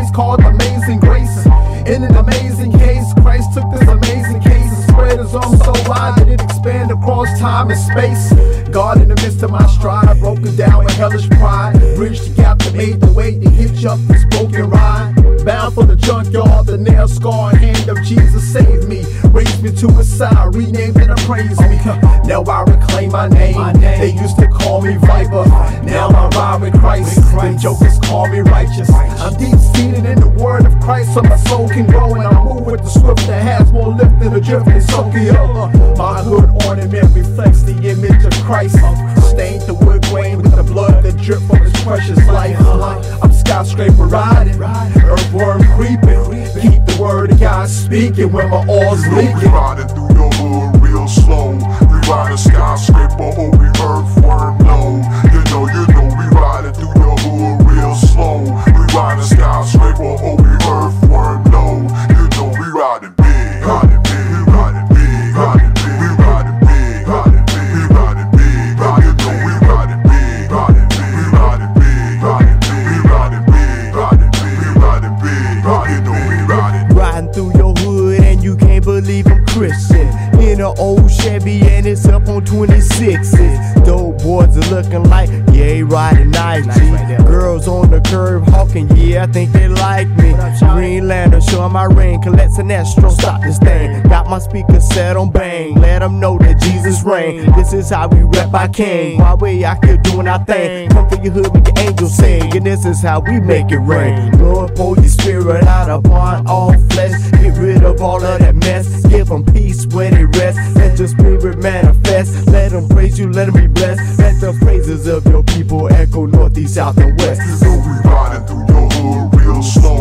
place called Amazing Grace. In an amazing case, Christ took this amazing case and spread his arms so wide that it expanded across time and space. God in the midst of my stride, broken down with hellish pride. Bridged the gap that made the way to hitch up this broken ride. Bound for the junkyard, the nail scarred hand of Jesus saved me. To his side, renamed and appraised me. Now I reclaim my name. They used to call me Viper. Now I ride with Christ. Them jokers call me righteous. I'm deep seated in the word of Christ, so my soul can grow. And I move with the swift that has more lift than a drift in Tokyo. My hood ornament reflects the image of Christ. Stained the wood grain with the blood that dripped from his precious life. I'm skyscraper riding, earthworm creeping. Keep the word of God speaking when my all's You know we leaking. Chevy and it's up on 26s. Dope boys are looking like, yeah, he riding nice. G. Girls on the curb hawking, yeah, I think they like me. Green Lantern showing my ring, collect an astro, stop this thing. Got my speaker set on bang, let them know that Jesus reign. This is how we rep our king. While we out here doing our thing, come through your hood, make your angels sing. And this is how we make it rain. Lord, pour your spirit out upon all flesh. Rid of all of that mess. Give them peace where they rest. Let your spirit manifest. Let them praise you, let them be blessed. Let the praises of your people echo northeast, south, and west. Know we riding through your hood real slow.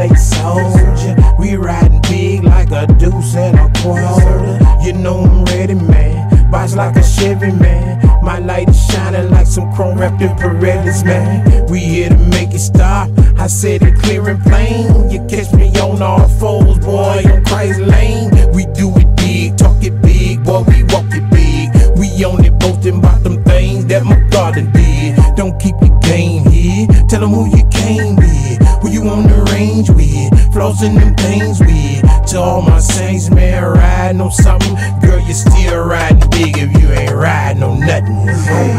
A soldier. We riding big like a deuce and a quarter. You know I'm ready, man. Box like a Chevy, man. My light is shining like some chrome wrapped in Pirellis, man. We here to make it stop. I said it clear and plain. You catch me on all fours, boy, on Christ Lane. We do it big, talk it big, boy, we walk it big. We only boasting about them things that my garden did. Don't keep your game here. Tell them who you came with, flossing them things with. To all my saints, man, riding on something. Girl, you still riding big if you ain't riding on nothing.